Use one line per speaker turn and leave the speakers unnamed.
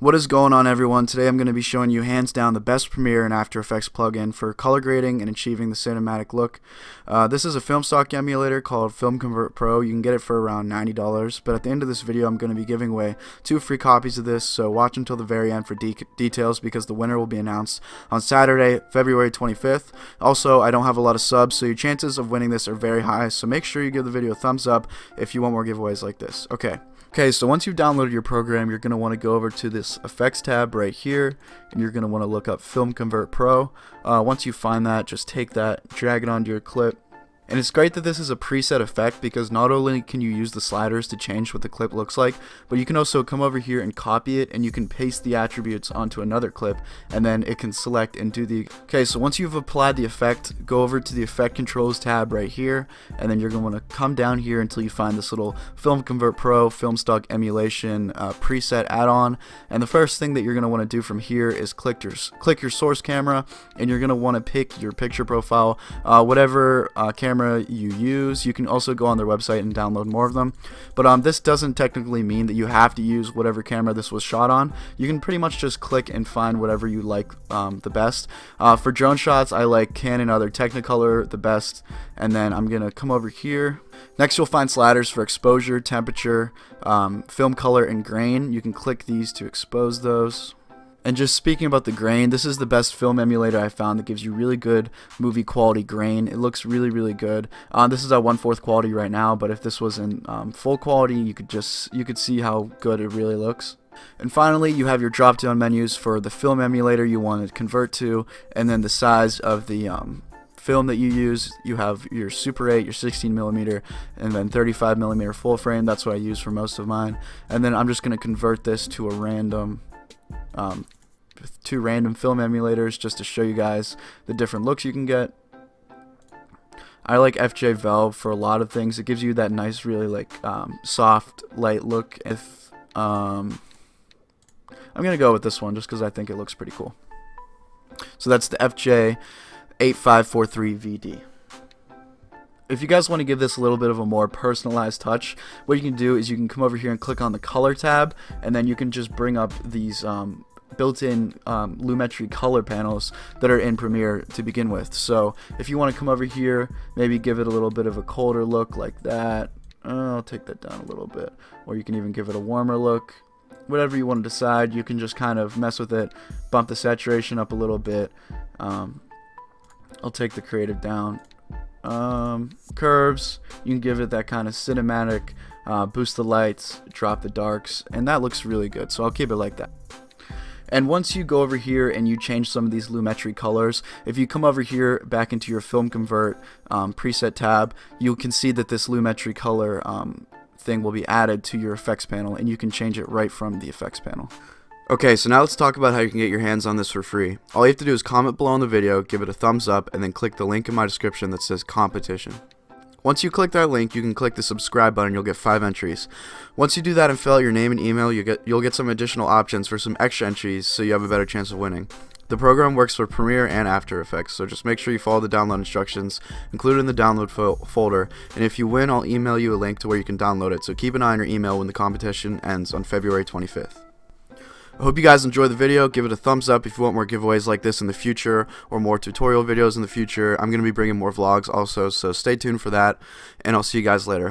What is going on everyone? Today I'm going to be showing you hands down the best Premiere and After Effects plugin for color grading and achieving the cinematic look. Uh, this is a film stock emulator called Film Convert Pro. You can get it for around $90 but at the end of this video I'm going to be giving away two free copies of this so watch until the very end for de details because the winner will be announced on Saturday February 25th. Also I don't have a lot of subs so your chances of winning this are very high so make sure you give the video a thumbs up if you want more giveaways like this. Okay. Okay, so once you've downloaded your program, you're going to want to go over to this effects tab right here, and you're going to want to look up Film Convert Pro. Uh, once you find that, just take that, drag it onto your clip, and it's great that this is a preset effect because not only can you use the sliders to change what the clip looks like, but you can also come over here and copy it and you can paste the attributes onto another clip and then it can select and do the... Okay, so once you've applied the effect, go over to the effect controls tab right here and then you're going to want to come down here until you find this little Film Convert Pro Film Stock Emulation uh, preset add-on. And the first thing that you're going to want to do from here is click your, click your source camera and you're going to want to pick your picture profile, uh, whatever uh, camera camera you use. You can also go on their website and download more of them. But um, this doesn't technically mean that you have to use whatever camera this was shot on. You can pretty much just click and find whatever you like um, the best. Uh, for drone shots, I like Canon other Technicolor the best. And then I'm going to come over here. Next, you'll find sliders for exposure, temperature, um, film color, and grain. You can click these to expose those. And just speaking about the grain, this is the best film emulator I found that gives you really good movie quality grain. It looks really, really good. Uh, this is at one-fourth quality right now, but if this was in um, full quality, you could just you could see how good it really looks. And finally, you have your drop-down menus for the film emulator you want to convert to, and then the size of the um, film that you use. You have your Super 8, your 16 millimeter, and then 35 millimeter full frame. That's what I use for most of mine. And then I'm just going to convert this to a random um, two random film emulators just to show you guys the different looks you can get. I like FJ Velvia for a lot of things. It gives you that nice, really like um, soft, light look. If um, I'm gonna go with this one just because I think it looks pretty cool. So that's the FJ 8543VD if you guys want to give this a little bit of a more personalized touch, what you can do is you can come over here and click on the color tab, and then you can just bring up these um, built-in um, Lumetri color panels that are in Premiere to begin with. So if you want to come over here, maybe give it a little bit of a colder look like that. Uh, I'll take that down a little bit. Or you can even give it a warmer look. Whatever you want to decide, you can just kind of mess with it, bump the saturation up a little bit. Um, I'll take the creative down um, curves. You can give it that kind of cinematic, uh, boost the lights, drop the darks, and that looks really good. So I'll keep it like that. And once you go over here and you change some of these Lumetri colors, if you come over here back into your Film Convert um, preset tab, you can see that this Lumetri color um, thing will be added to your effects panel and you can change it right from the effects panel. Okay, so now let's talk about how you can get your hands on this for free. All you have to do is comment below on the video, give it a thumbs up, and then click the link in my description that says competition. Once you click that link, you can click the subscribe button. You'll get five entries. Once you do that and fill out your name and email, you get you'll get some additional options for some extra entries, so you have a better chance of winning. The program works for Premiere and After Effects, so just make sure you follow the download instructions included in the download fo folder. And if you win, I'll email you a link to where you can download it. So keep an eye on your email when the competition ends on February 25th. I hope you guys enjoyed the video. Give it a thumbs up if you want more giveaways like this in the future or more tutorial videos in the future. I'm going to be bringing more vlogs also, so stay tuned for that, and I'll see you guys later.